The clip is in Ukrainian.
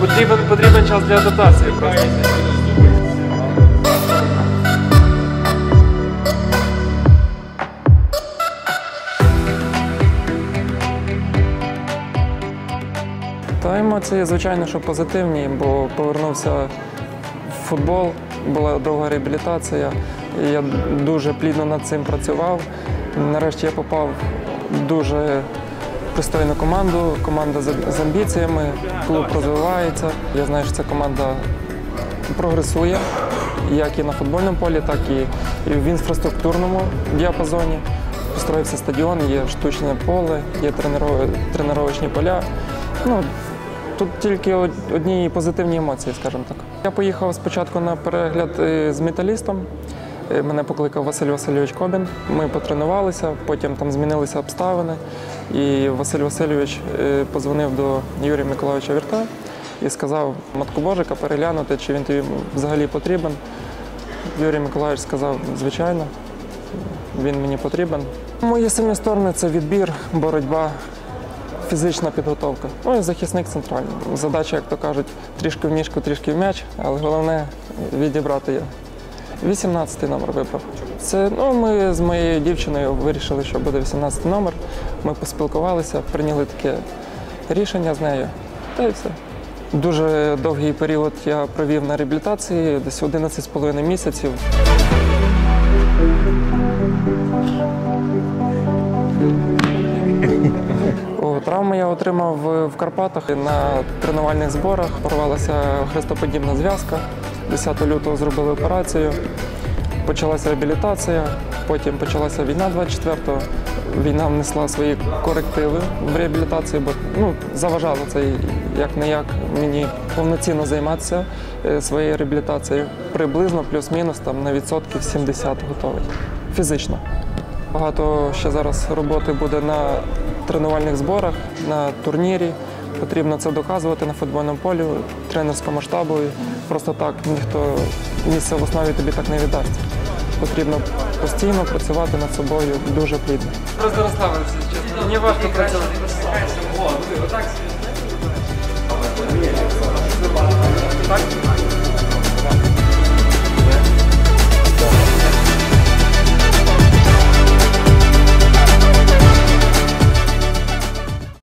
Потрібен, потрібен час для адаптації просто. Та емоції, звичайно, що позитивні, бо повернувся в футбол, була довга реабілітація. Я дуже плідно над цим працював. Нарешті я попав в дуже пристойну команду, команда з амбіціями, клуб розвивається. Я знаю, що ця команда прогресує як і на футбольному полі, так і в інфраструктурному діапазоні. Построївся стадіон, є штучне поле, є тренувачні поля. Ну, Тут тільки од- одні позитивні емоції, скажімо так. Я поїхав спочатку на перегляд е, з металістом. Е, Мене покликав Василь Васильович Кобін. Ми потренувалися, потім там змінилися обставини. І Василь Васильович е, позвонив до Юрія Миколаївича Вірта і сказав Матку Божика переглянути, чи він тобі взагалі потрібен. Юрій Миколаївич сказав, звичайно, він мені потрібен. Мої сильні сторони це відбір, боротьба, фізична підготовка. Ну і захисник центральний. Задача, як то кажуть, трішки в ніжку, трішки в м'яч, але головне відібрати його. 18 номер вибрав. Це ну, ми з моєю дівчиною вирішили, що буде 18 номер. Ми поспілкувалися, прийняли таке рішення з нею. Та й все. Дуже довгий період я провів на реабілітації, десь 11,5 місяців. Травму я отримав в Карпатах на тренувальних зборах. Порвалася хрестоподібна зв'язка. 10 лютого зробили операцію. Почалася реабілітація, потім почалася війна 24-го. Війна внесла свої корективи в реабілітацію, бо ну, заважало це як не як мені повноцінно займатися е, своєю реабілітацією. Приблизно плюс-мінус там на відсотків 70 готовий. Фізично. Багато ще зараз роботи буде на тренувальних зборах, на турнірі. Потрібно це доказувати на футбольному полі, тренерському штабу. Просто так ніхто місце в основі тобі так не віддасть. Потрібно постійно працювати над собою дуже плідно. Просто розставився, чесно. Мені важко працювати.